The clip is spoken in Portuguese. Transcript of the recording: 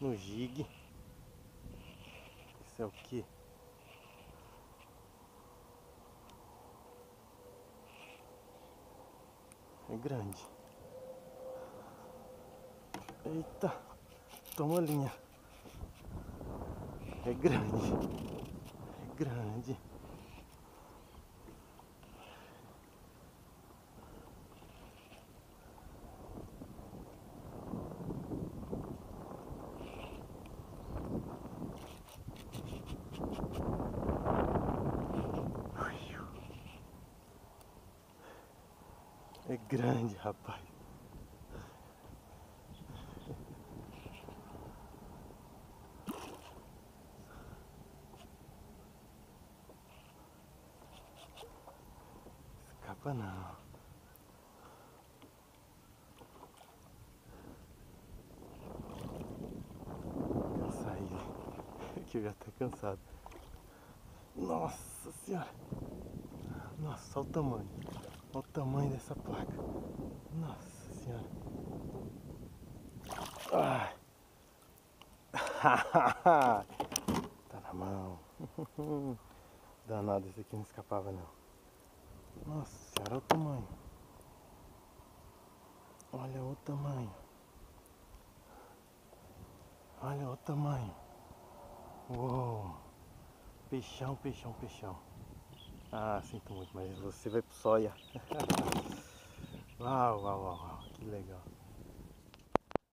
no jig. Isso é o que? É grande. Eita, toma linha. É grande. É grande. É grande, rapaz. Escapa não. Eu saí. Que eu já tô cansado. Nossa senhora. Nossa, olha o tamanho. Olha o tamanho dessa placa. Nossa senhora. Ai. tá na mão. Danado, esse aqui não escapava não. Nossa senhora, olha o tamanho. Olha o tamanho. Olha o tamanho. Uou. Peixão, peixão, peixão. Ah, sinto muito, mas você vai pro soia. uau, uau, uau, uau, que legal.